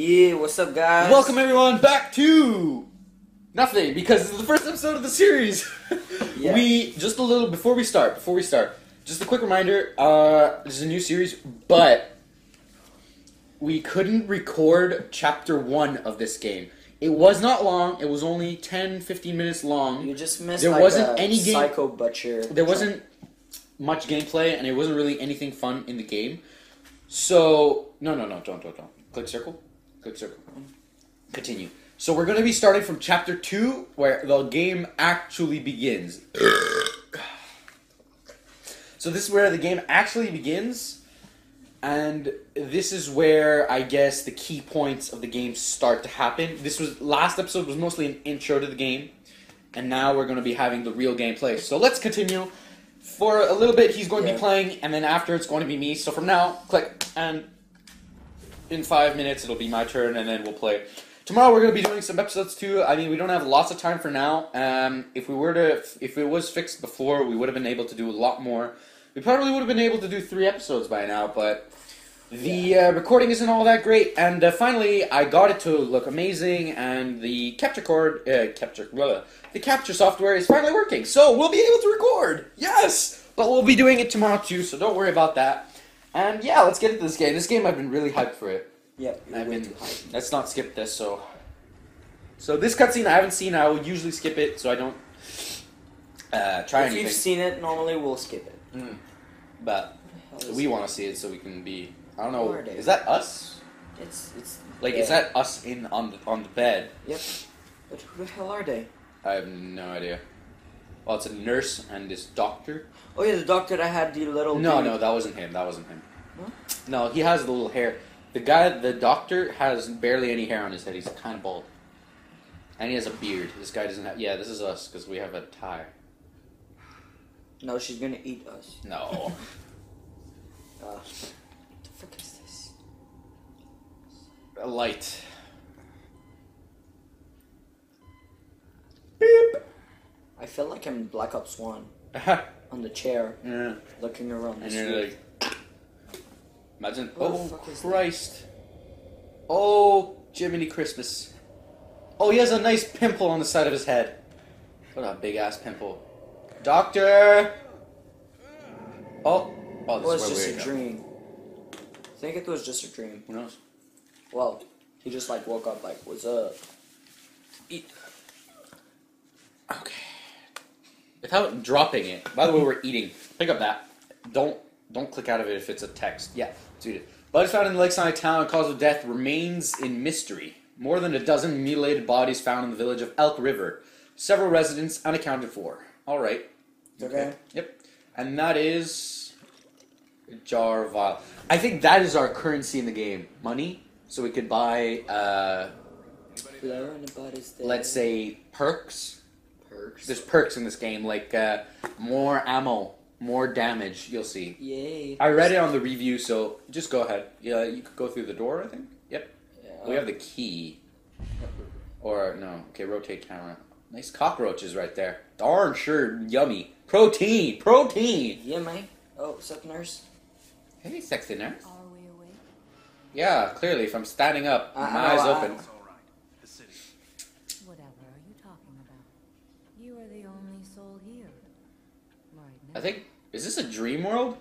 Yeah, what's up, guys? Welcome everyone back to nothing because this is the first episode of the series. Yeah. We just a little before we start. Before we start, just a quick reminder. Uh, this is a new series, but we couldn't record chapter one of this game. It was not long. It was only 10, 15 minutes long. You just missed. There like, wasn't any game- Psycho Butcher. There wasn't much gameplay, and it wasn't really anything fun in the game. So no, no, no, don't, don't, don't. Click circle. Click circle. Continue. So we're going to be starting from chapter two, where the game actually begins. so this is where the game actually begins, and this is where I guess the key points of the game start to happen. This was last episode was mostly an intro to the game, and now we're going to be having the real gameplay. So let's continue. For a little bit, he's going to Yeah. be playing, and then after it's going to be me. So from now, click, and in five minutes it'll be my turn, and then we'll play. Tomorrow we're going to be doing some episodes too. I mean, we don't have lots of time for now. Um, if we were to, if it was fixed before, we would have been able to do a lot more. We probably would have been able to do three episodes by now, but the uh, recording isn't all that great. And uh, finally, I got it to look amazing, and the capture cord, uh, capture, blah, the capture software is finally working. So we'll be able to record. Yes, but we'll be doing it tomorrow too. So don't worry about that. And yeah, let's get into this game. This game I've been really hyped for it. Yep. I've been, too high. let's not skip this. So, so this cutscene I haven't seen. I will usually skip it, so I don't uh, try If anything. you've seen it, normally we'll skip it. Mm. But What the hell is we want to see it so we can be. I don't know. Who are they? Is that us? It's it's Like, is that us in on the on the bed? Yep. But who the hell are they? I have no idea. Well, it's a nurse and this doctor. Oh yeah, the doctor that had the little. No, dude. no, that wasn't him. That wasn't him. No, he has the little hair. The guy, the doctor, has barely any hair on his head. He's kind of bald, and he has a beard. This guy doesn't have. Yeah, this is us because we have a tie. No, she's gonna eat us. No. Uh, what the fuck is this? a light. I feel like I'm in Black Ops One on the chair, yeah. looking around And street. you're like, imagine. Oh fuck is that? Christ! Oh Jiminy Christmas! Oh, he has a nice pimple on the side of his head. What a big ass pimple. Doctor. Oh, oh, this was is just a going. dream. I think it was just a dream. Who knows? Well, he just like woke up like, what's up? Eat. Okay. Without dropping it. By the way, we're eating. Pick up that. Don't don't click out of it if it's a text. Yeah, it. Bodies found in Lakeside Town. Cause of death remains in mystery. More than a dozen mutilated bodies found in the village of Elk River. Several residents unaccounted for. All right. Okay. Yep. And that is jar vial. I think that is our currency in the game. Money. So we could buy, uh, Hello, anybody's there? let's say, perks. Perks. There's perks in this game, like uh, more ammo, more damage. You'll see. Yay. I read it on the review, so just go ahead. Yeah, you could go through the door. I think. Yep. Yeah. We have the key. Or no. Okay, rotate camera. Nice cockroaches right there. Darn sure, yummy. Protein, protein. Yeah, mate. Oh, what's up, nurse? Hey, sexy nurse. Are we awake? Yeah, clearly, if I'm standing up, I- my I eyes know, I- open. It's all right. Whatever are you talking about? You are the only soul here. Right now. I think is this a dream world?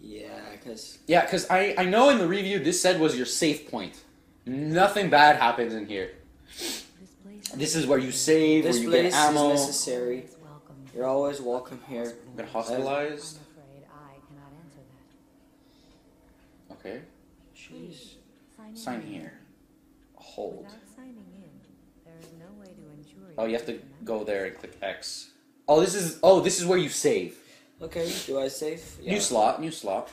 Yeah, cause Yeah, because I, I know in the review this said was your safe point. Nothing bad happens in here. this place This is where you save, this where you place get is ammo. necessary. is welcome. You're always welcome here. Been I'm hospitalized. afraid I cannot answer that. Okay, Jeez. Sign, sign here. Hold. Without signing in, there is no way to ensure. Oh, you have to safety. go there and click X. Oh, this is oh this is where you save. Okay, do I save? New slot, new slot.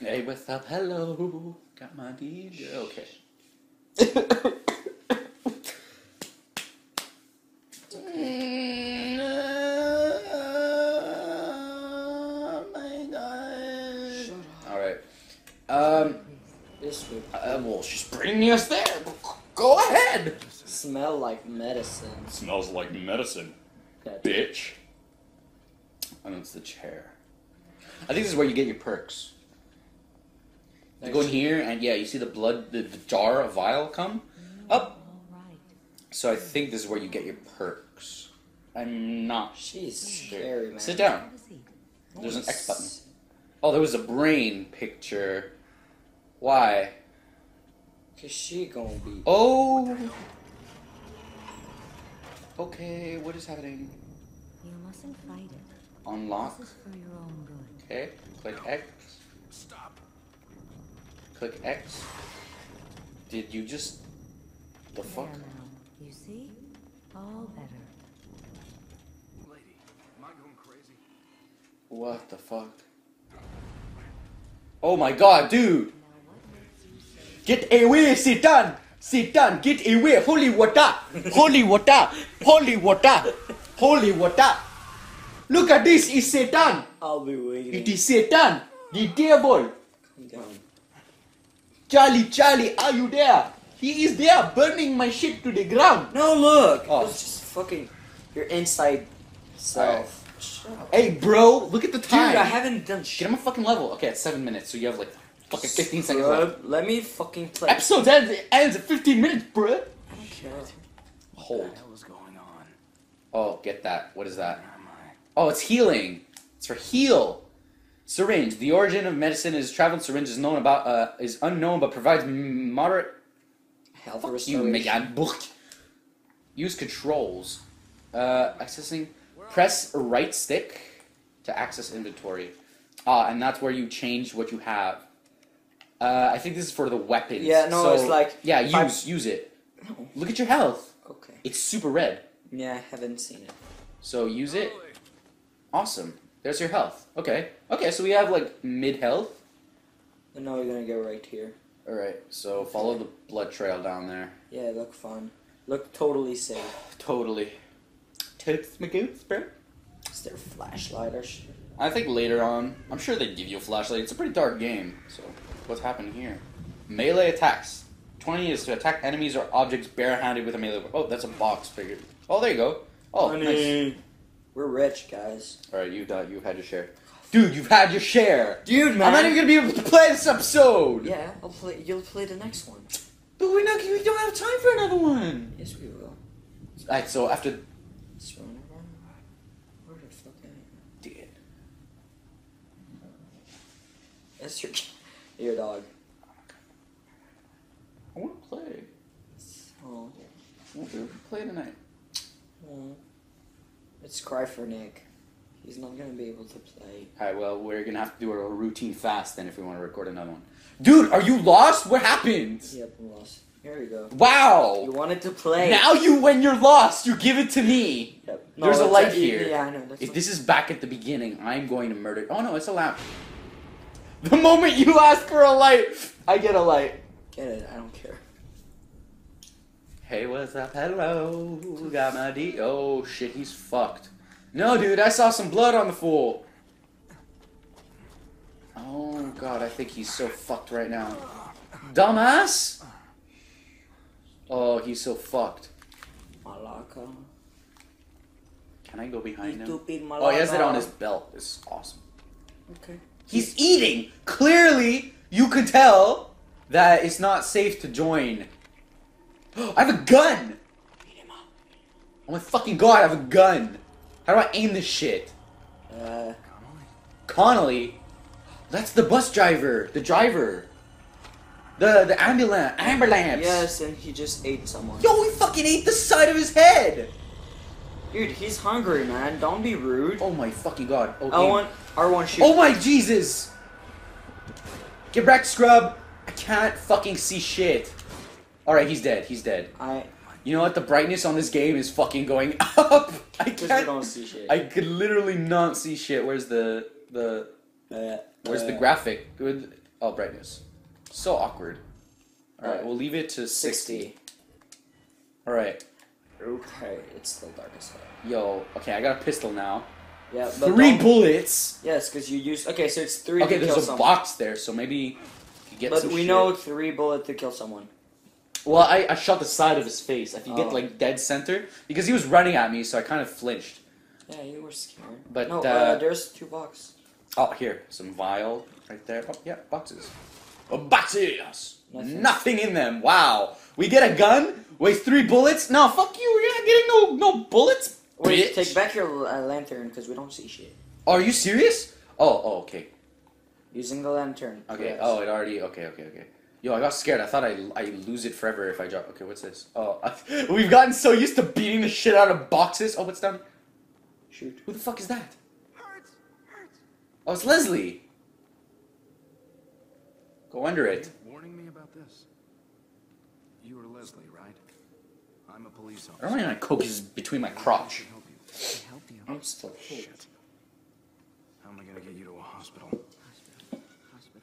Hey, what's up? Hello. Got my DJ. Okay. Oh my god. Shut up. All right. Um. This would Uh, well, she's bringing us there. Go ahead. smell like medicine. Smells like medicine, That- bitch. And it's the chair. I think this is where you get your perks. You go in here, and yeah, you see the blood, the, the jar of vial come up. So I think this is where you get your perks. I'm not. She's scary, man. Sit down. Have a seat. There's an X button. Oh, there was a brain picture. Why? Cause she gonna be. Oh. Okay, what is happening? You mustn't fight it. Unlock. This is for your own good. Okay, click X. Stop. Click X. Did you just. The fuck? There now. You see? All better. Lady, am I going crazy? What the fuck? Oh my god, dude! Now what makes you say Get away, Satan! Satan, get away! Holy water! Holy water! Holy water! Holy water! Look at this, it's Satan! I'll be waiting. It is Satan! The devil! Down. Charlie, Charlie, are you there? He is there, burning my shit to the ground! No, look. Oh. It's just fucking your inside self. Shut up. Hey, bro, look at the time. Dude! I haven't done Get shit. him a fucking level. Okay, it's 7 minutes, so you have like fucking 15 seconds left. Let me fucking play. Episode ends, ends at 15 minutes, bruh! I don't care. Hold. What the hell is going on? Oh, get that. What is that? Where am I? Oh, it's healing. It's for heal. Syringe. The origin of medicine is traveled syringe is known about uh, is unknown but provides moderate. Health Fuck you, restoration. Megan. Bucht. Use controls. Uh, accessing. Press right stick to access inventory. Ah, and that's where you change what you have. Uh, I think this is for the weapons. Yeah, no, So, it's like yeah, use five- use it. No. Look at your health. Okay. It's super red. Yeah, I haven't seen it. So use it. Awesome. There's your health. Okay. Okay, so we have like mid health. And now we're gonna go right here. Alright, so follow the blood trail down there. Yeah, look fun. Look totally safe. Totally. Totes my goats, bro. Is there a flashlight or shit? I think later on, I'm sure they give you a flashlight. It's a pretty dark game. So, what's happening here? Melee attacks. 20 is to attack enemies or objects barehanded with a melee weapon. Oh, that's a box figure. Oh, there you go. Oh, nice. We're rich, guys. Alright, you've, done, you've had your share. Dude, you've had your share. Dude, man. I'm not even gonna be able to play this episode. Yeah, I'll play. You'll play the next one. But we're not. We don't have time for another one. Yes, we will. Alright, so after. So, where the fuck am I? Dude. That's your your dog. I want to play. Oh, I want to play tonight. oh. It's cry for Nick. He's not gonna be able to play. Alright, well, we're gonna have to do a routine fast then if we want to record another one. Dude, are you lost? What happened? Yep, I'm lost. Here we go. Wow. You wanted to play. Now you, when you're lost, you give it to me. Yep. There's a it's light here. Yeah, I know. That's If not- this is back at the beginning, I'm going to murder. Oh no, it's a lamp. The moment you ask for a light, I get a light. Get it? I don't care. Hey, what's up? Hello. Got my D. Oh shit, he's fucked. No, dude, I saw some blood on the fool. Oh god, I think he's so fucked right now. Dumbass! Oh, he's so fucked. Malaka. Can I go behind him? Malaka. Oh, he has it on his belt. This is awesome. Okay. He's eating! Clearly, you could tell that it's not safe to join. I have a gun! Beat him up. Oh my fucking god, I have a gun! How do I aim this shit? Uh, Connelly? That's the bus driver. The driver. The the ambulance. Ambulance. yes, and he just ate someone. Yo, he fucking ate the side of his head. Dude, he's hungry, man. Don't be rude. Oh my fucking god. Okay. I want R1 shoot. Oh my Jesus. Get back, scrub. I can't fucking see shit. All right, he's dead. He's dead. I. You know what? The brightness on this game is fucking going up. I can't. don't see shit. I could literally not see shit. Where's the the Uh, Where's the uh, graphic? Good. Oh, brightness. So awkward. All right, Uh, we'll leave it to 60. 60. All right. Okay, it's still dark as hell. Yo, okay, I got a pistol now. Yeah, but 3 don't- bullets. Yes, because you use. Okay, so it's three Okay, to there's kill a someone. box there, so maybe you get but some we shit. know three bullet to kill someone. Well, I, I shot the side of his face. If you get Oh. like dead center, because he was running at me, so I kind of flinched. Yeah, you were scared. But, no, uh, uh, there's two boxes. Oh, here, some vial right there. Oh, yeah, boxes. Boxes. Nothing. Nothing. in them. Wow. We get a gun. Waste three bullets. No, fuck you. You're not getting no no bullets. Wait, bitch. take back your uh, lantern because we don't see shit. Are you serious? Oh, oh, okay. Using the lantern. Okay. Yes. Oh, it already. Okay, okay, okay. Yo, I got scared. I thought I I lose it forever if I drop. Okay, what's this? Oh, we've gotten so used to beating the shit out of boxes. Oh, what's down? Shoot. Who the fuck is that? Hurts! Hurts! Oh, it's Leslie. Go under it. Warning me about this. You are Leslie, right? I'm a police officer. I officer. don't want to coke is between my crotch. help you. I help you. I'm still Shit. How am I gonna get you to a hospital? Hospital. Hospital.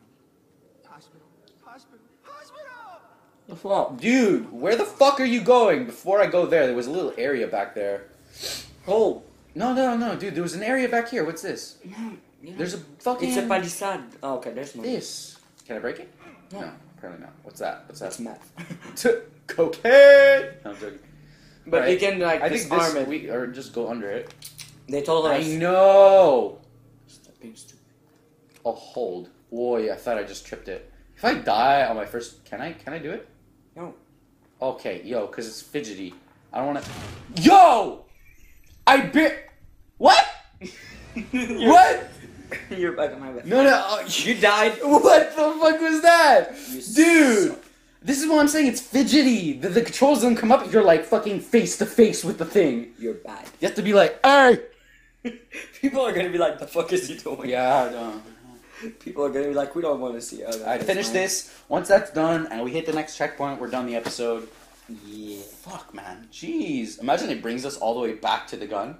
Hospital. Hospital! Hospital! The fuck? Dude, where the fuck are you going? Before I go there, there was a little area back there. Oh. No, no, no, dude. There was an area back here. What's this? There's a fucking. It's a palisade. Oh, okay, there's no. This. Can I break it? No. No, apparently not. What's that? What's That's that? meth. Cocaine. No, I'm joking. but Alright. you can like I think disarm this it. we or just go under it. They told us. I know. Stop being stupid. Oh, hold. Boy, I thought I just tripped it. If I die on my first, can I? Can I do it? No. Okay, yo, cause it's fidgety. I don't want to. Yo, I bit. What? You're- What? You're back on my bed. No, no. oh, You died. What the fuck was that, You dude? suck. This is what I'm saying. It's fidgety. The, the controls don't come up. You're like fucking face to face with the thing. You're bad. You have to be like, hey. People are gonna be like, "The fuck is he doing?" Yeah, no. People are gonna be like, "We don't want to see." Oh, I finish this. Once that's done, and we hit the next checkpoint, we're done the episode. Yeah. Fuck, man. Jeez. Imagine it brings us all the way back to the gun.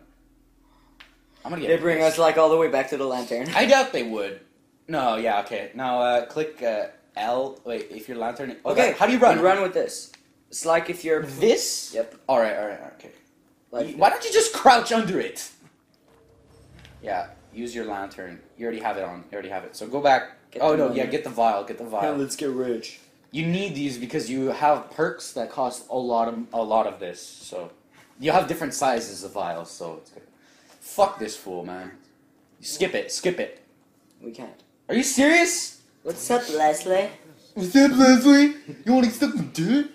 I'm gonna get. They bring pissed. us like all the way back to the lantern. I doubt they would. No, yeah, okay. Now uh, click uh, L. Wait, if your lantern. Oh, okay, that- how do you run? You run with this. It's like if you're this. Yep. All right, all right, okay. Like Why don't you just crouch under it? Yeah, use your lantern. You already have it on. You already have it. So go back. Get oh no, money. yeah, get the vial. Get the Yeah, vial. let's get rich. You need these because you have perks that cost a lot of a lot of this. So you have different sizes of vials. So it's good. Fuck this fool, man. Skip it. Skip it. We can't. Are you serious? What's up, Leslie? What's up, Leslie? You want to suck my dick,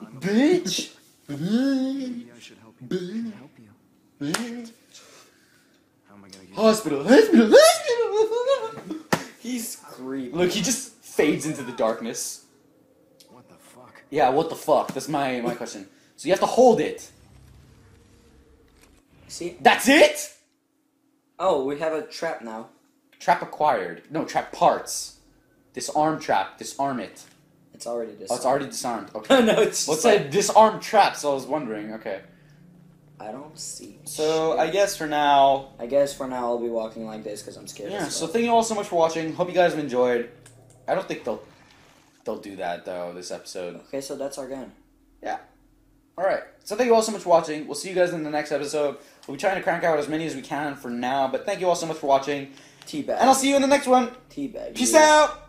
I'm a bitch? Maybe I should help you. I. How am I gonna get Hospital, hospital, hospital. He's creepy. Look, he just fades into the darkness. What the fuck? Yeah, what the fuck? That's my my question. So you have to hold it. See? That's it? Oh, we have a trap now. Trap acquired. No, trap parts. Disarm trap. Disarm it. It's already disarmed. Oh, it's already disarmed. Okay. no, it's What's just that? Disarm trap. So I was wondering. Okay. I don't see. So shit. I guess for now. I guess for now I'll be walking like this because I'm scared. Yeah. So thank you all so much for watching. Hope you guys have enjoyed. I don't think they'll they'll do that though this episode. okay, so that's our gun. Yeah. All right. So thank you all so much for watching. We'll see you guys in the next episode. We'll be trying to crank out as many as we can for now. But thank you all so much for watching, Teabag. and I'll see you in the next one. Teabag. Peace out.